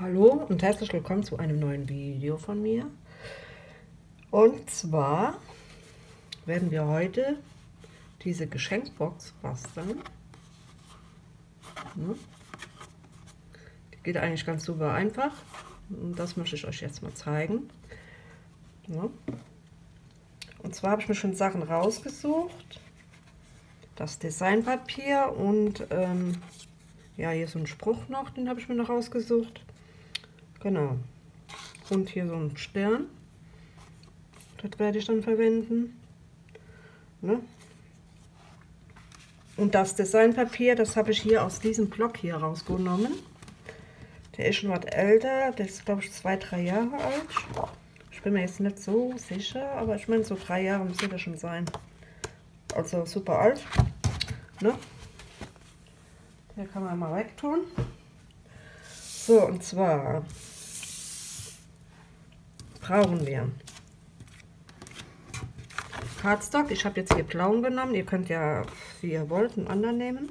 Hallo und herzlich willkommen zu einem neuen Video von mir. Und zwar werden wir heute diese Geschenkbox basteln. Ne? Die geht eigentlich ganz super einfach. Und das möchte ich euch jetzt mal zeigen. Ne? Und zwar habe ich mir schon Sachen rausgesucht. Das Designpapier und ähm, ja, hier so ein Spruch noch, den habe ich mir noch rausgesucht. Genau. Und hier so ein Stern. Das werde ich dann verwenden. Ne? Und das Designpapier, das habe ich hier aus diesem Block hier rausgenommen. Der ist schon was älter, der ist glaube ich zwei, drei Jahre alt. Ich bin mir jetzt nicht so sicher, aber ich meine so drei Jahre müsste das schon sein. Also super alt. Ne? Der kann man mal wegtun. So, und zwar brauchen wir Cardstock. Ich habe jetzt hier blauen genommen. Ihr könnt ja, wie ihr wollt, einen anderen nehmen.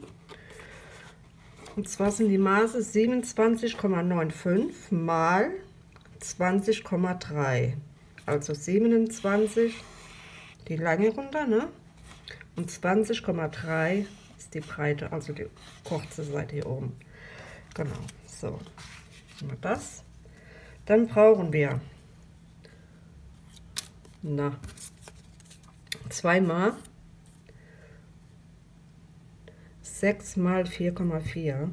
Und zwar sind die Maße 27,95 mal 20,3. Also 27 die lange runter, ne? Und 20,3 ist die Breite, also die kurze Seite hier oben. Genau, so. Das. Dann brauchen wir na, zweimal 6 mal 4,4.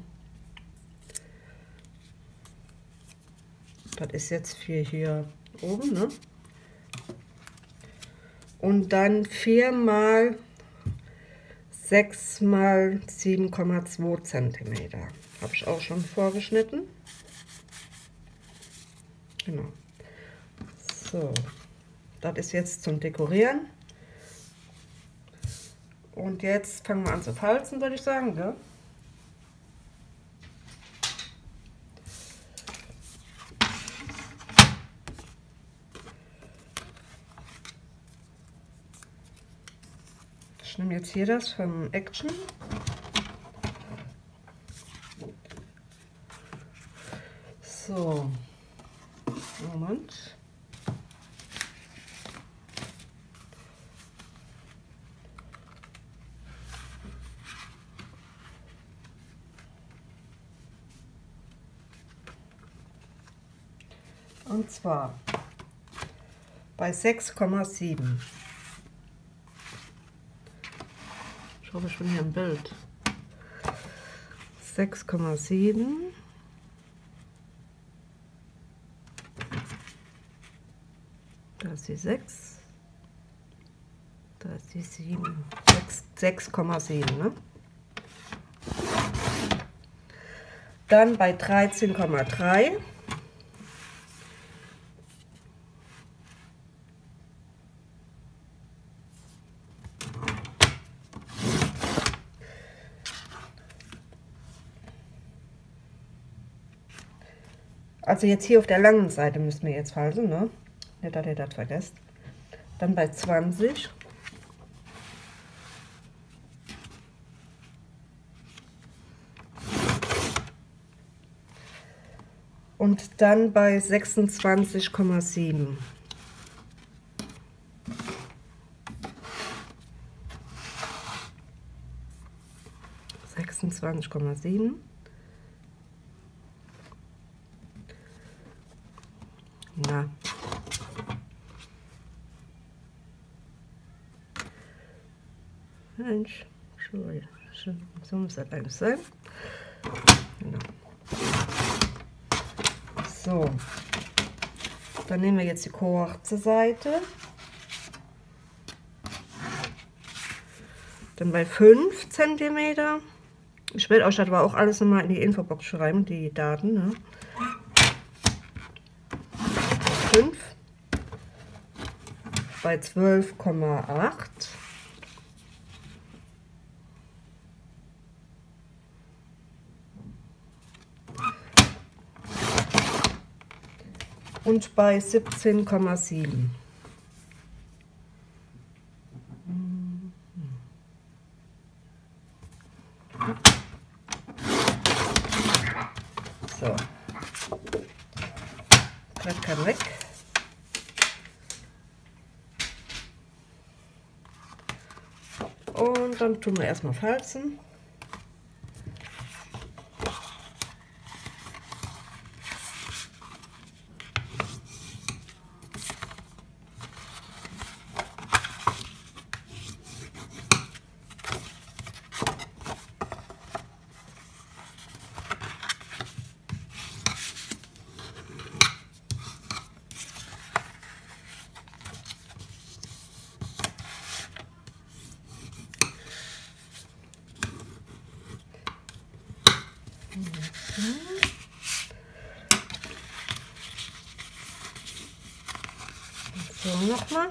Das ist jetzt für hier oben, ne? Und dann 4 mal 6 mal 7,2 cm. Habe ich auch schon vorgeschnitten. Genau. So, das ist jetzt zum Dekorieren. Und jetzt fangen wir an zu falzen, würde ich sagen. Gell? Ich nehme jetzt hier das vom Action. So, Moment. Und zwar bei 6,7. Ich hoffe, ich bin hier im Bild. 6,7. Da ist die 6. Da ist die 7. 6,7, ne? Dann bei 13,3. Also jetzt hier auf der langen Seite müssen wir jetzt falten, ne? Nicht, dass ihr das vergesst. Dann bei 20. Und dann bei 26,7. Sechsundzwanzig Komma sieben. Na. Mensch, so muss das alles sein. Genau. So. Dann nehmen wir jetzt die kurze Seite. Dann bei 5 cm. Ich werde euch das aber auch alles nochmal in die Infobox schreiben, die Daten. Ne? 5 bei 12,8 und bei 17,7. So. Brett kein weg. Und dann tun wir erstmal falzen. So, nochmal.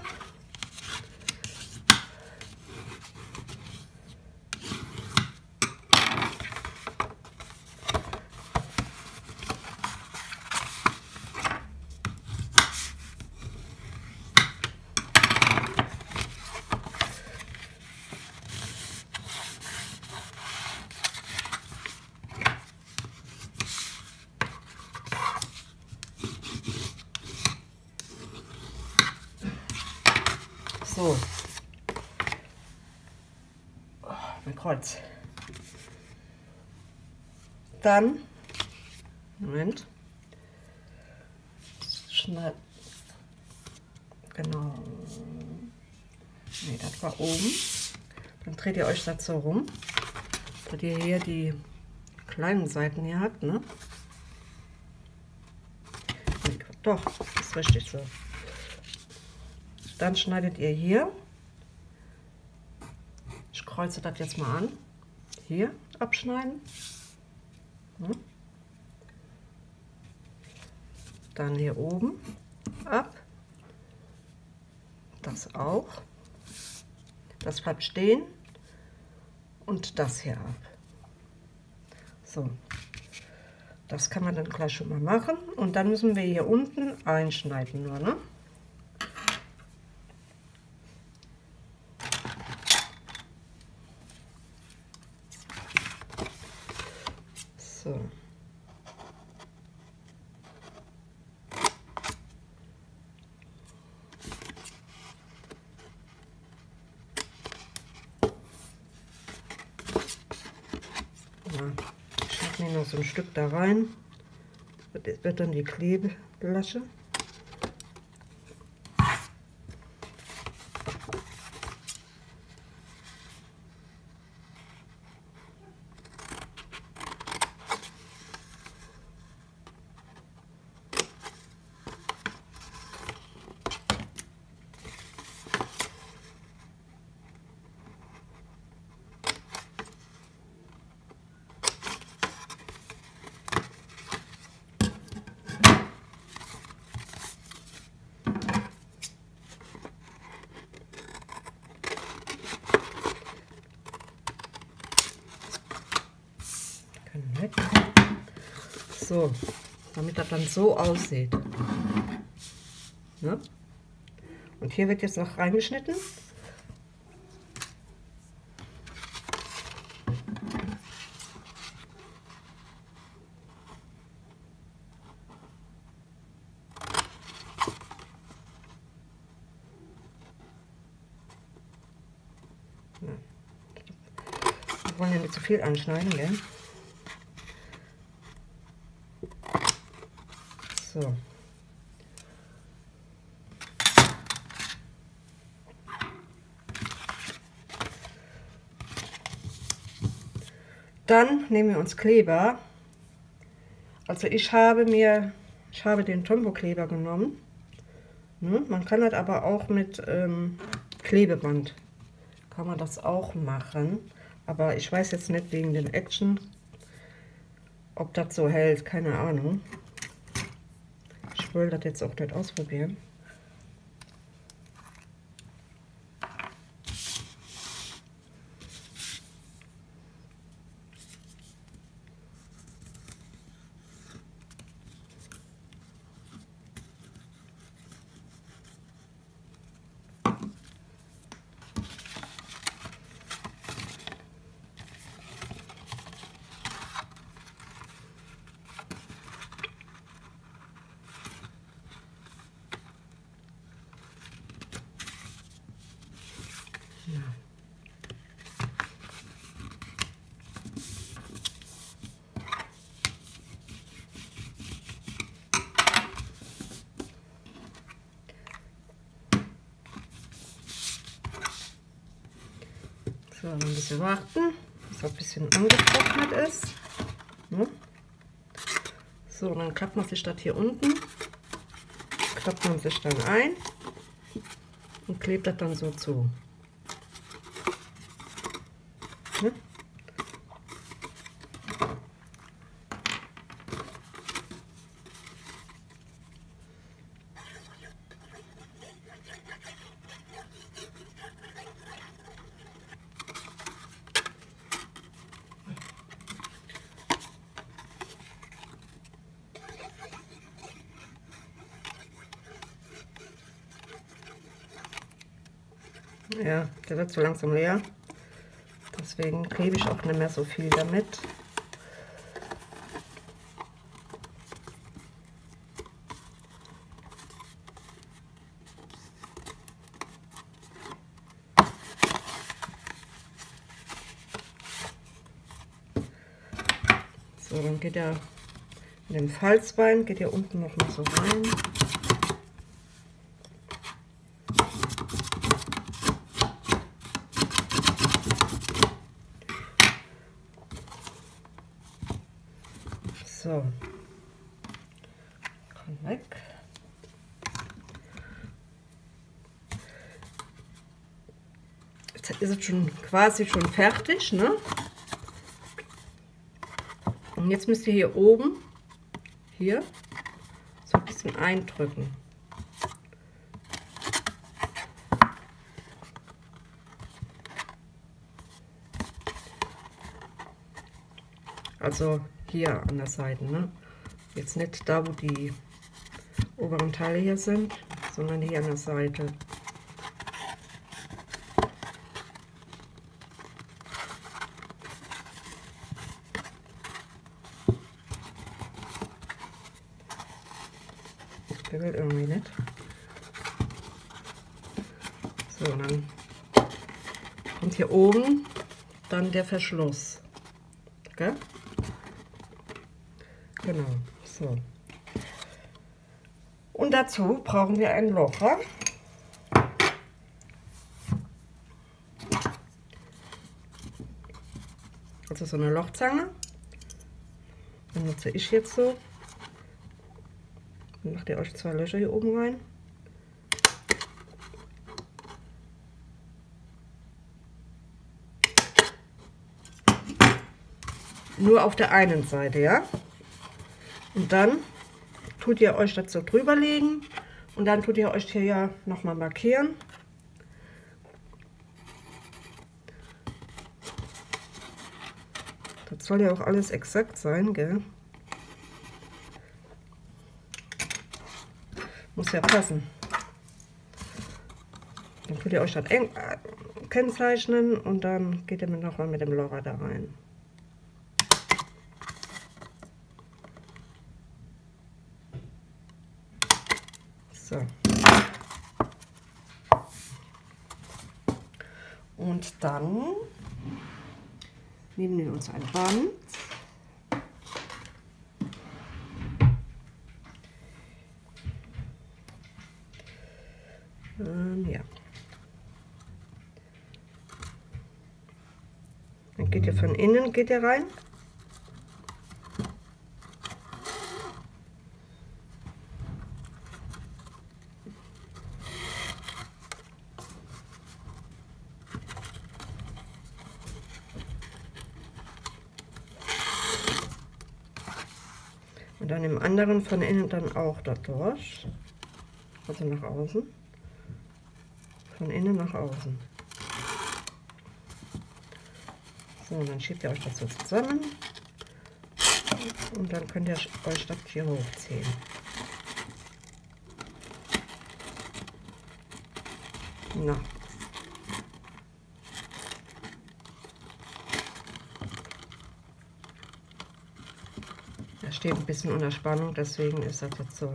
Dann, Moment, schneid, genau, nee, das war oben. Dann dreht ihr euch das so rum, dass ihr hier die kleinen Seiten hier habt, ne? Nee, doch, ist richtig so. Dann schneidet ihr hier, ich kreuze das jetzt mal an, hier abschneiden. Dann hier oben ab, das auch, das bleibt stehen. Und das hier ab. So, das kann man dann gleich schon mal machen. Und dann müssen wir hier unten einschneiden nur, ne? So. Ja, ich nehme noch so ein Stück da rein. Das wird dann die Klebelasche. weg. So, damit das dann so aussieht. Ne? Und hier wird jetzt noch reingeschnitten. Wir wollen ja nicht zu viel anschneiden, gell? So. Dann nehmen wir uns Kleber. Also ich habe mir, ich habe den Tombow-Kleber genommen. Ne? Man kann das aber auch mit ähm, Klebeband, kann man das auch machen. Aber ich weiß jetzt nicht wegen den Action, ob das so hält, keine Ahnung will das jetzt auch nicht ausprobieren. So, ein bisschen warten, bis er ein bisschen angetrocknet ist. So, dann klappt man sich das hier unten, klappt man sich dann ein und klebt das dann so zu. Ne? Ja, der wird so langsam leer. Deswegen klebe ich auch nicht mehr so viel damit. So, dann geht er in den Falzbein, geht ja unten noch mal so rein. So. Komm weg. Jetzt ist es schon quasi schon fertig, ne? Und jetzt müsst ihr hier oben, hier, so ein bisschen eindrücken. Also hier an der Seite. Ne? Jetzt nicht da, wo die oberen Teile hier sind, sondern hier an der Seite. Der will irgendwie nicht. So, dann kommt hier oben dann der Verschluss. Gell? Genau, so. Dazu brauchen wir ein Locher. Also so eine Lochzange. Benutze ich jetzt so. Dann macht ihr euch zwei Löcher hier oben rein. Nur auf der einen Seite, ja? Und dann tut ihr euch das so drüber legen und dann tut ihr euch hier ja nochmal markieren. Das soll ja auch alles exakt sein, gell? Muss ja passen. Dann tut ihr euch das äh, kennzeichnen und dann geht ihr nochmal mit dem Locher da rein. So. Und dann nehmen wir uns ein Band. Ähm, ja. Dann geht ihr von innen geht ihr rein. Und dann im anderen von innen durch. Also nach außen. Von innen nach außen. So, und dann schiebt ihr euch das so zusammen. Und dann könnt ihr euch das hier hochziehen. Na. Er steht ein bisschen unter Spannung, deswegen ist das jetzt so.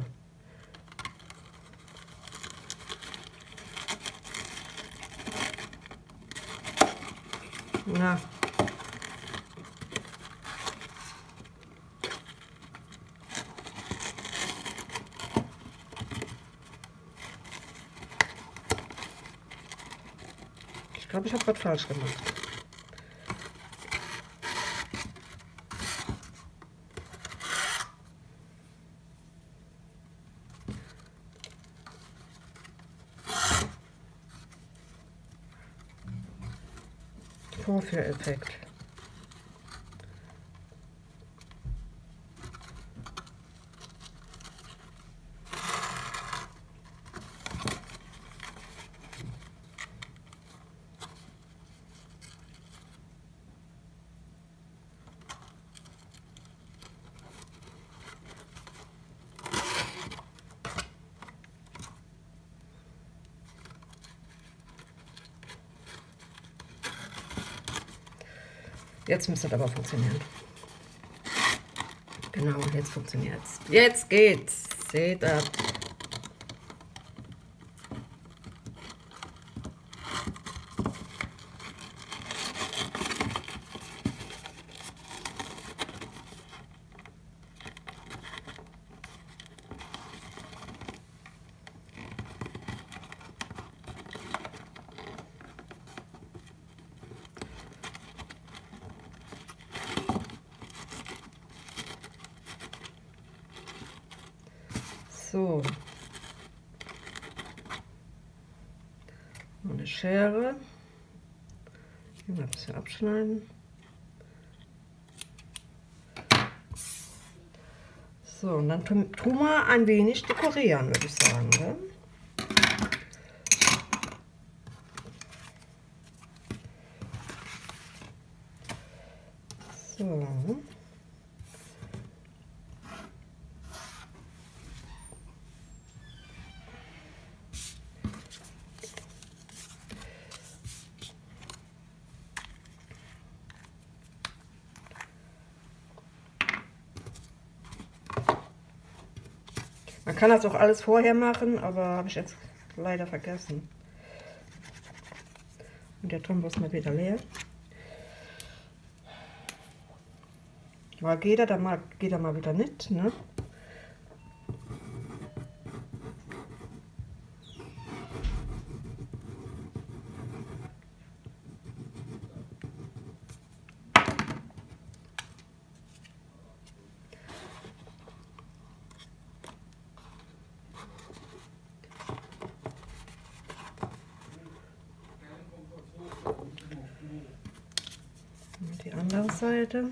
Na. Ich glaube, ich habe was falsch gemacht. Fourth year effect. Jetzt müsste das aber funktionieren. Genau, jetzt funktioniert es. Jetzt geht's. Seht ihr? So. Noch eine Schere. Hier mal ein bisschen abschneiden. So, und dann tun, wir ein wenig dekorieren, würde ich sagen. Ne? So. Man kann das auch alles vorher machen, aber habe ich jetzt leider vergessen. Und der Tombo ist mal wieder leer. Aber geht er dann mal, geht er mal wieder nicht, ne? Die andere Seite.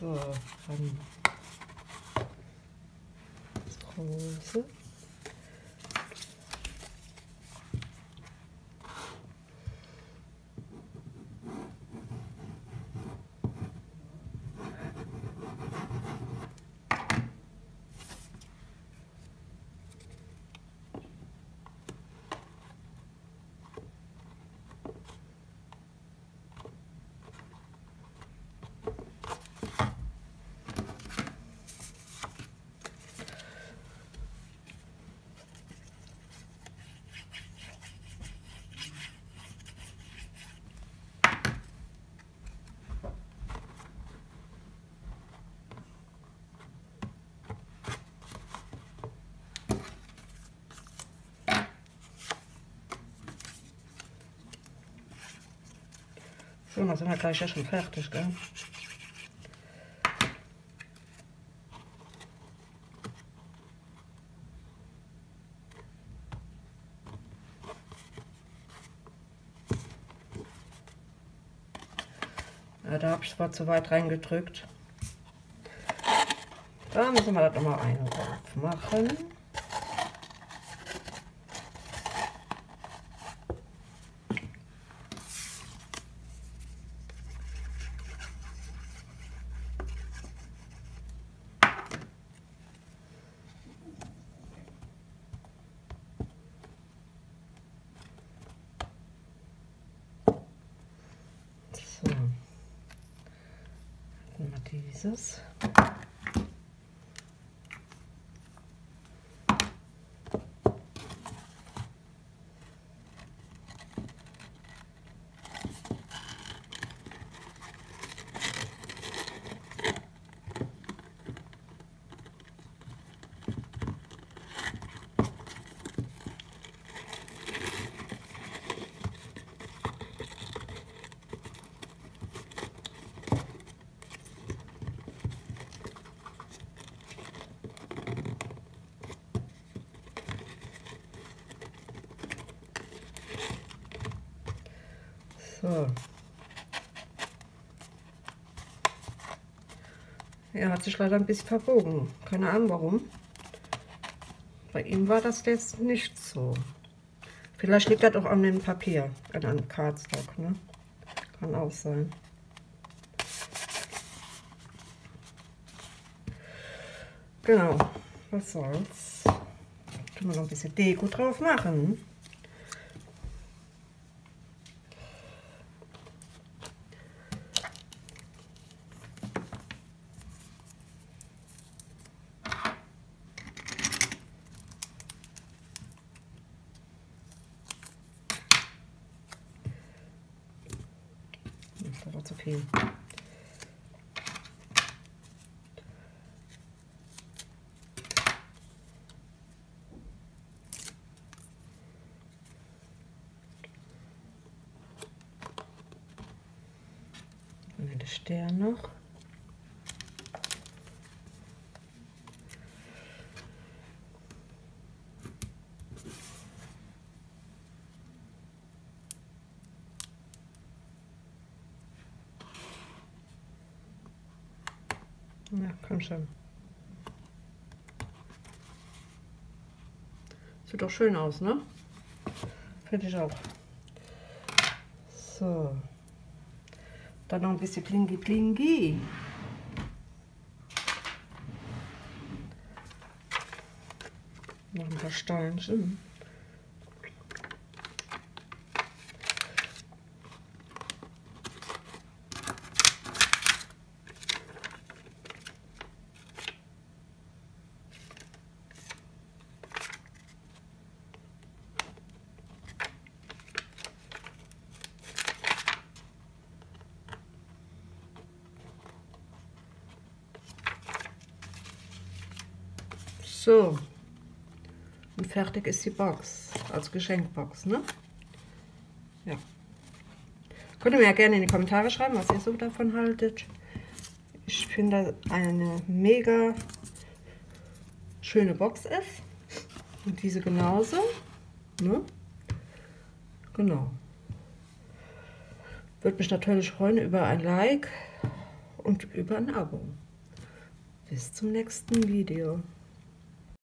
So, dann das große. So, dann sind wir gleich ja schon fertig, gell? Da habe ich zwar zu weit reingedrückt. Da müssen wir das nochmal einen drauf machen. So. Dann mal So. Er hat sich leider ein bisschen verbogen. Keine Ahnung warum. Bei ihm war das jetzt nicht so. Vielleicht liegt das auch an dem Papier, an einem Cardstock, ne? Kann auch sein. Genau, was soll's. Können wir noch ein bisschen Deko drauf machen. Das war zu viel. der Stern noch. Ja, komm schon. Sieht doch schön aus, ne? Finde ich auch. So. Dann noch ein bisschen Klingi Klingi. Noch ein paar Steinchen. So. Und fertig ist die Box. Als Geschenkbox, ne? Ja. Könnt ihr mir ja gerne in die Kommentare schreiben, was ihr so davon haltet. Ich finde eine mega schöne Box ist. Und diese genauso. Ne? Genau. Würde mich natürlich freuen über ein Like und über ein Abo. Bis zum nächsten Video.